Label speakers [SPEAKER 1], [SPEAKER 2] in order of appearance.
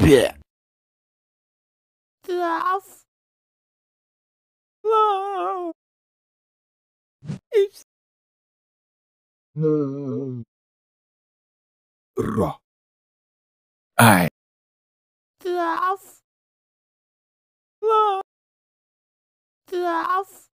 [SPEAKER 1] Yeah.
[SPEAKER 2] Laugh. Laugh. It's
[SPEAKER 1] Ra. I.
[SPEAKER 2] Laugh. Laugh.